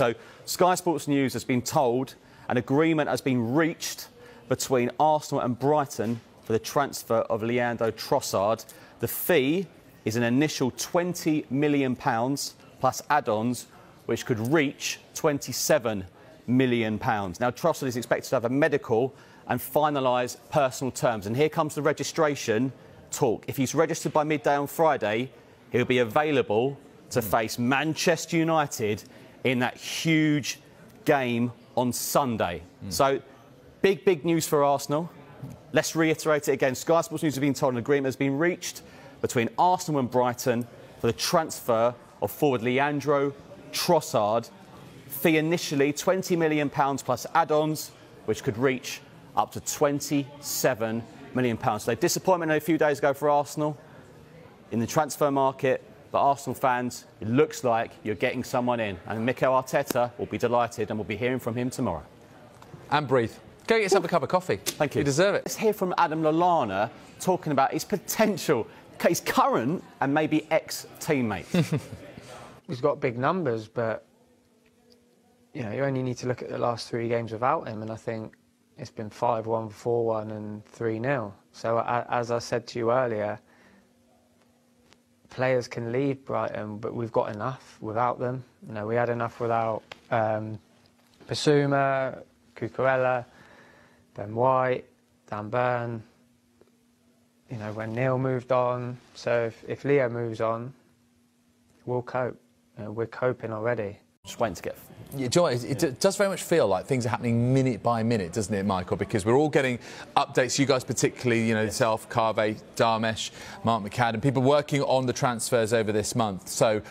So Sky Sports News has been told an agreement has been reached between Arsenal and Brighton for the transfer of Leandro Trossard. The fee is an initial £20 million plus add-ons, which could reach £27 million. Now, Trossard is expected to have a medical and finalise personal terms. And here comes the registration talk. If he's registered by midday on Friday, he'll be available to mm. face Manchester United in that huge game on Sunday. Mm. So, big, big news for Arsenal. Let's reiterate it again. Sky Sports News have been told an agreement has been reached between Arsenal and Brighton for the transfer of forward Leandro Trossard. Fee initially £20 million plus add ons, which could reach up to £27 million. So, disappointment a few days ago for Arsenal in the transfer market. But Arsenal fans, it looks like you're getting someone in. And Mikel Arteta will be delighted and we'll be hearing from him tomorrow. And breathe. Go get yourself Ooh. a cup of coffee. Thank you. You deserve it. Let's hear from Adam Lallana talking about his potential, his current and maybe ex-teammates. He's got big numbers, but you know, you only need to look at the last three games without him, and I think it's been 5-1, 4-1 and 3-0. So as I said to you earlier, players can leave Brighton, but we've got enough without them. You know, we had enough without um, Bissouma, Cucurella, Ben White, Dan Burn. You know, when Neil moved on. So if, if Leo moves on, we'll cope. You know, we're coping already. Just waiting to get. Yeah, Joy, it, it does very much feel like things are happening minute by minute, doesn't it, Michael? Because we're all getting updates. You guys, particularly, you know, yourself, Kaveh, Dharmesh, Mark McAdam, people working on the transfers over this month. So.